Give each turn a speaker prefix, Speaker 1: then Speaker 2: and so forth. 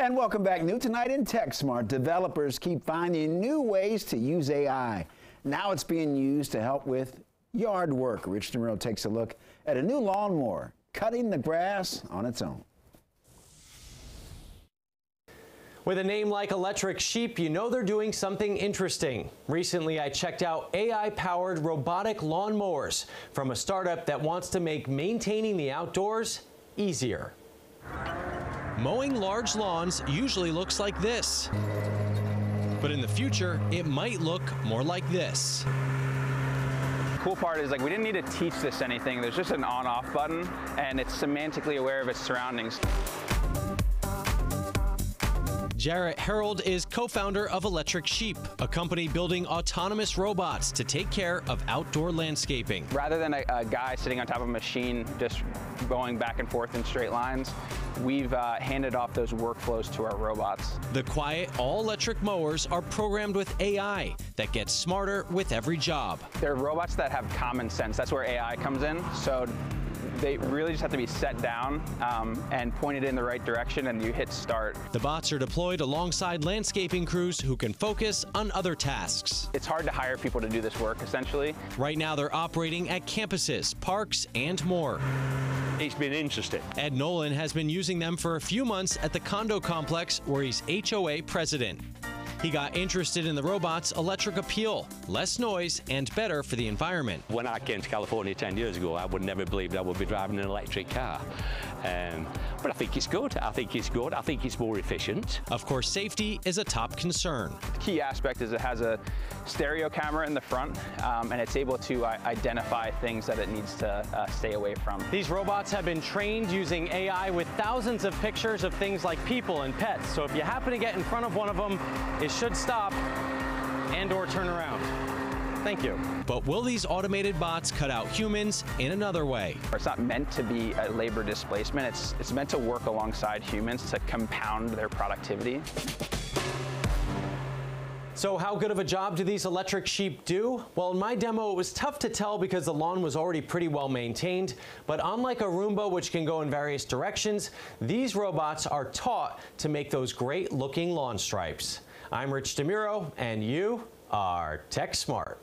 Speaker 1: And welcome back. New tonight in TechSmart, developers keep finding new ways to use AI. Now it's being used to help with yard work. Rich DeMuro takes a look at a new lawnmower, cutting the grass on its own.
Speaker 2: With a name like Electric Sheep, you know they're doing something interesting. Recently, I checked out AI-powered robotic lawnmowers from a startup that wants to make maintaining the outdoors easier.
Speaker 3: Mowing large lawns usually looks like this. But in the future, it might look more like this.
Speaker 4: cool part is like we didn't need to teach this anything. There's just an on-off button and it's semantically aware of its surroundings.
Speaker 3: Jarrett Herold is co-founder of Electric Sheep, a company building autonomous robots to take care of outdoor landscaping.
Speaker 4: Rather than a, a guy sitting on top of a machine just going back and forth in straight lines, we've uh, handed off those workflows to our robots.
Speaker 3: The quiet all-electric mowers are programmed with AI that gets smarter with every job.
Speaker 4: They're robots that have common sense. That's where AI comes in. So they really just have to be set down um, and pointed in the right direction and you hit start.
Speaker 3: The bots are deployed alongside landscaping crews who can focus on other tasks.
Speaker 4: It's hard to hire people to do this work essentially.
Speaker 3: Right now they're operating at campuses, parks, and more.
Speaker 5: It's been interesting.
Speaker 3: Ed Nolan has been using them for a few months at the condo complex where he's HOA president. He got interested in the robot's electric appeal, less noise, and better for the environment.
Speaker 5: When I came to California 10 years ago, I would never believed I would be driving an electric car. Um, but I think it's good. I think it's good. I think it's more efficient.
Speaker 3: Of course, safety is a top concern.
Speaker 4: The key aspect is it has a stereo camera in the front, um, and it's able to uh, identify things that it needs to uh, stay away from.
Speaker 2: These robots have been trained using AI with thousands of pictures of things like people and pets. So if you happen to get in front of one of them, it should stop and or turn around. Thank you.
Speaker 3: But will these automated bots cut out humans in another way?
Speaker 4: It's not meant to be a labor displacement. It's, it's meant to work alongside humans to compound their productivity.
Speaker 2: So how good of a job do these electric sheep do? Well, in my demo, it was tough to tell because the lawn was already pretty well maintained. But unlike a Roomba, which can go in various directions, these robots are taught to make those great looking lawn stripes. I'm Rich DeMuro, and you are Tech Smart.